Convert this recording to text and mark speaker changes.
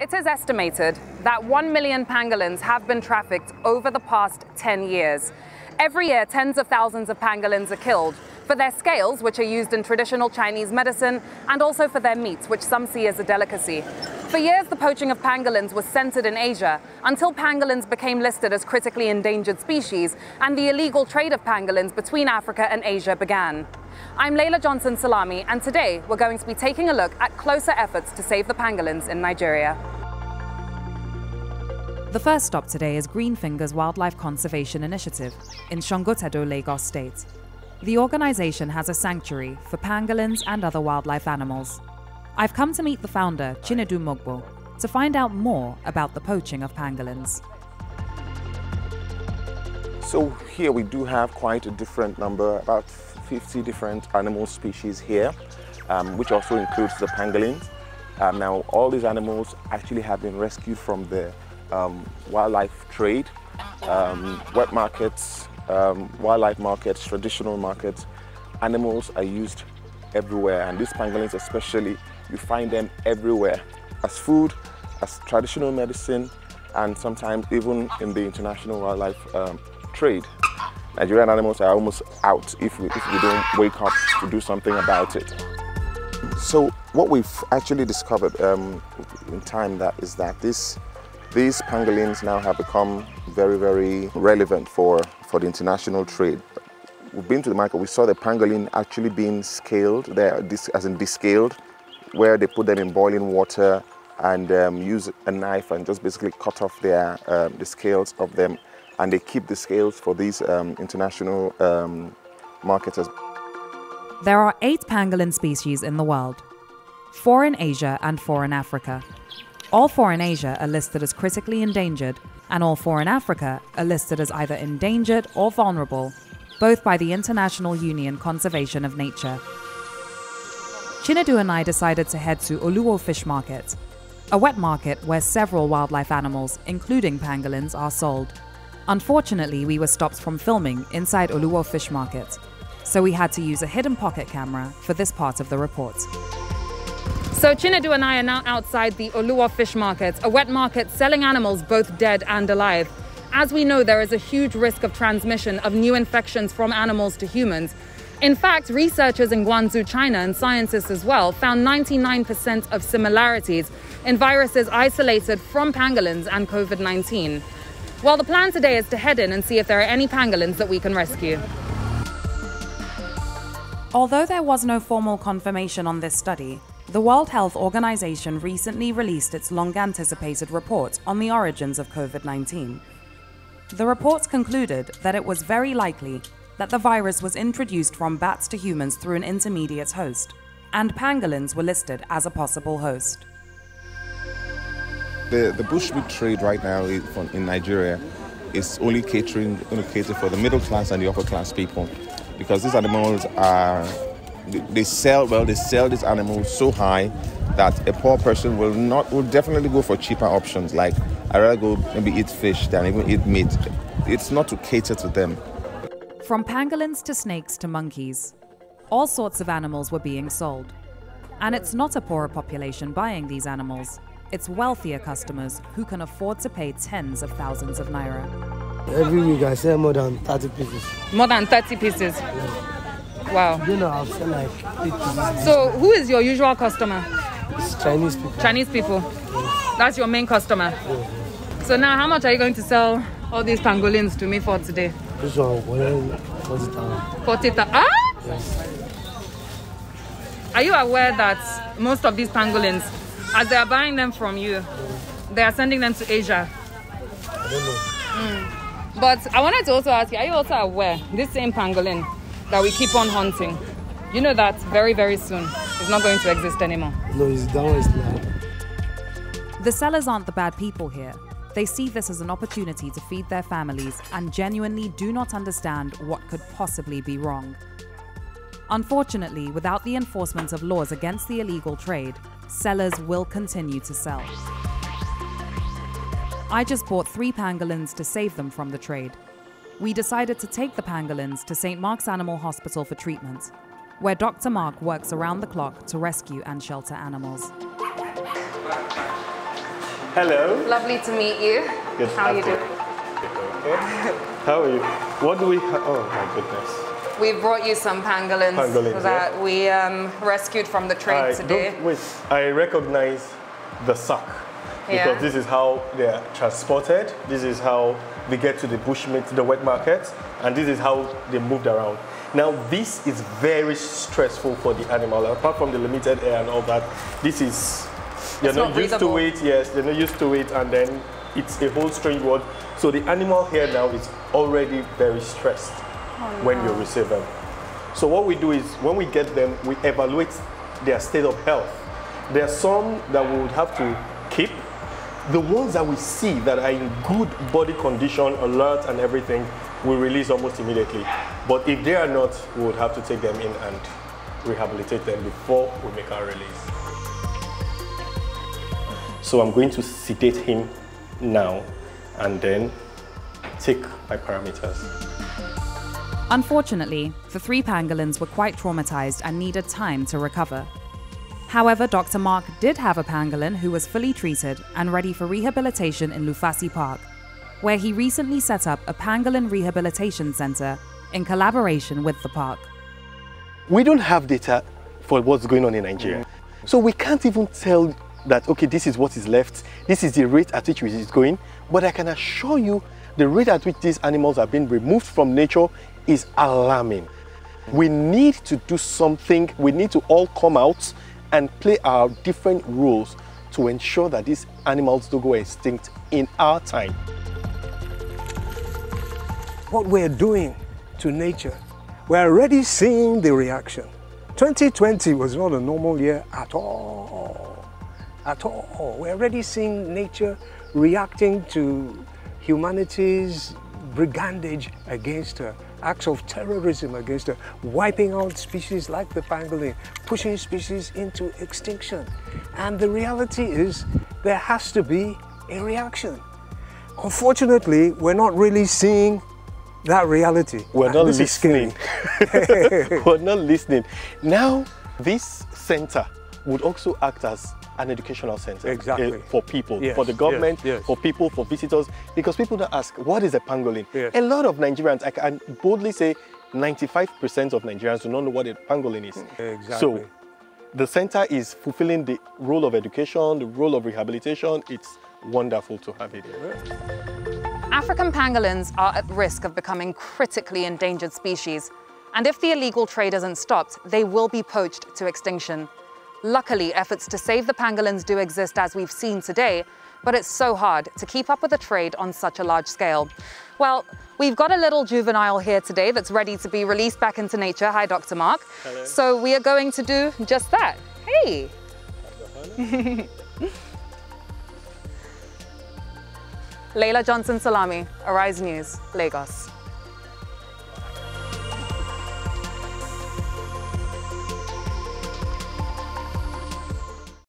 Speaker 1: It is estimated that 1 million pangolins have been trafficked over the past 10 years. Every year, tens of thousands of pangolins are killed for their scales, which are used in traditional Chinese medicine, and also for their meats, which some see as a delicacy. For years, the poaching of pangolins was centered in Asia until pangolins became listed as critically endangered species and the illegal trade of pangolins between Africa and Asia began. I'm Laila Johnson Salami, and today we're going to be taking a look at closer efforts to save the pangolins in Nigeria.
Speaker 2: The first stop today is Greenfingers Wildlife Conservation Initiative in Sangotedo, Lagos State. The organization has a sanctuary for pangolins and other wildlife animals. I've come to meet the founder, Chinedu Mogbo, to find out more about the poaching of pangolins.
Speaker 3: So here we do have quite a different number, about 50 different animal species here, um, which also includes the pangolins. Um, now all these animals actually have been rescued from the um, wildlife trade, um, wet markets, um, wildlife markets, traditional markets. Animals are used everywhere, and these pangolins especially, you find them everywhere as food, as traditional medicine, and sometimes even in the international wildlife um, trade. Nigerian animals are almost out if we, if we don't wake up to do something about it. So what we've actually discovered um, in time that is that this these pangolins now have become very, very relevant for, for the international trade. We've been to the market, we saw the pangolin actually being scaled, there, as in descaled, where they put them in boiling water and um, use a knife and just basically cut off their, um, the scales of them. And they keep the scales for these um, international um, marketers.
Speaker 2: There are eight pangolin species in the world, four in Asia and four in Africa. All four in Asia are listed as critically endangered, and all four in Africa are listed as either endangered or vulnerable, both by the International Union Conservation of Nature. Chinedu and I decided to head to Oluwo Fish Market, a wet market where several wildlife animals, including pangolins, are sold. Unfortunately, we were stopped from filming inside Oluwo Fish Market, so we had to use a hidden pocket camera for this part of the report.
Speaker 1: So Chinedu and I are now outside the Oluwo Fish Market, a wet market selling animals both dead and alive. As we know, there is a huge risk of transmission of new infections from animals to humans. In fact, researchers in Guangzhou, China, and scientists as well found 99% of similarities in viruses isolated from pangolins and COVID 19. Well, the plan today is to head in and see if there are any pangolins that we can rescue.
Speaker 2: Although there was no formal confirmation on this study, the World Health Organization recently released its long anticipated report on the origins of COVID 19. The report concluded that it was very likely that the virus was introduced from bats to humans through an intermediate host, and pangolins were listed as a possible host.
Speaker 3: The, the bushmeat trade right now in Nigeria is only catering, only catering for the middle class and the upper class people because these animals are they sell well they sell these animals so high that a poor person will not will definitely go for cheaper options. Like i rather go maybe eat fish than even eat meat. It's not to cater to them.
Speaker 2: From pangolins to snakes to monkeys all sorts of animals were being sold. And it's not a poorer population buying these animals. It's wealthier customers who can afford to pay tens of thousands of naira.
Speaker 4: Every week i sell more than 30 pieces.
Speaker 1: More than 30 pieces?
Speaker 4: Yeah.
Speaker 1: Wow.
Speaker 4: You know, I've like
Speaker 1: So, who is your usual customer?
Speaker 4: It's Chinese people.
Speaker 1: Chinese people. That's your main customer. So now, how much are you going to sell all these pangolins to me for today?
Speaker 4: This one, forty thousand.
Speaker 1: Forty thousand. Ah! Yes. Are you aware that most of these pangolins, as they are buying them from you, they are sending them to Asia?
Speaker 4: I don't know.
Speaker 1: Mm. But I wanted to also ask you, are you also aware this same pangolin that we keep on hunting, you know that very, very soon it's not going to exist anymore.
Speaker 4: No, it's down, it's not.
Speaker 2: The sellers aren't the bad people here. They see this as an opportunity to feed their families and genuinely do not understand what could possibly be wrong. Unfortunately, without the enforcement of laws against the illegal trade, sellers will continue to sell. I just bought three pangolins to save them from the trade, we decided to take the pangolins to St. Mark's Animal Hospital for treatment, where Dr. Mark works around the clock to rescue and shelter animals.
Speaker 5: Hello.
Speaker 1: Lovely to meet you.
Speaker 5: Good
Speaker 1: How are you doing?
Speaker 5: Okay. How are you? What do we have? Oh my goodness.
Speaker 1: We brought you some pangolins,
Speaker 5: Pangolins,
Speaker 1: that
Speaker 5: yeah.
Speaker 1: we um, rescued from the trade
Speaker 5: I
Speaker 1: today.
Speaker 5: don't- wait, I recognize the sack because
Speaker 1: Yeah.
Speaker 5: this is how they are transported. This is how they get to the bushmeat, the wet market, and this is how they moved around. Now, this is very stressful for the animal. Apart from the limited air and all that, this is they're not,
Speaker 1: not
Speaker 5: used
Speaker 1: breathable.
Speaker 5: to it. Yes, they're not used to it, and then it's a whole strange world. So the animal here now is already very stressed oh, when you receive them. So what we do is when we get them, we evaluate their state of health. There are some that we would have to. The ones that we see that are in good body condition, alert and everything, we release almost immediately. But if they are not, we would have to take them in and rehabilitate them before we make our release. So I'm going to sedate him now and then take my parameters.
Speaker 2: Unfortunately, the three pangolins were quite traumatized and needed time to recover. However, Dr. Mark did have a pangolin who was fully treated and ready for rehabilitation in Lufasi Park, where he recently set up a pangolin rehabilitation center in collaboration with the park.
Speaker 5: we don't have data for what's going on in Nigeria. So we can't even tell that, okay, this is what is left, this is the rate at which it is going. But I can assure you the rate at which these animals are being removed from nature is alarming. We need to do something, we need to all come out and play our different roles to ensure that these animals don't go extinct in our time.
Speaker 6: what we're doing to nature, we're already seeing the reaction. 2020 was not a normal year at all. At all. We're already seeing nature reacting to humanity's brigandage against her, acts of terrorism against her, wiping out species like the pangolin, pushing species into extinction. And the reality is there has to be a reaction. Unfortunately, we're not really seeing that reality.
Speaker 5: We're
Speaker 6: And
Speaker 5: not
Speaker 6: this is scary.
Speaker 5: listening. We're not listening. Now, this center would also act as an educational center
Speaker 6: Exactly.
Speaker 5: eh, for people,
Speaker 6: Yes,
Speaker 5: for the
Speaker 6: yes,
Speaker 5: government,
Speaker 6: yes.
Speaker 5: for people, for visitors, because people don't ask, what is a pangolin?
Speaker 6: Yes.
Speaker 5: A lot of Nigerians, I can boldly say 95% of Nigerians do not know what a pangolin is.
Speaker 6: Exactly.
Speaker 5: So, the center is fulfilling the role of education, the role of rehabilitation. It's wonderful to have it here.
Speaker 1: African pangolins are at risk of becoming critically endangered species. And if the illegal trade isn't stopped, they will be poached to extinction. Luckily, efforts to save the pangolins do exist as we've seen today, but it's so hard to keep up with the trade on such a large scale. Well, we've got a little juvenile here today that's ready to be released back into nature. Hi, Dr. Mark.
Speaker 5: Hello.
Speaker 1: So we are going to do just that. Hey. Laila Johnson Salami, Arise News, Lagos.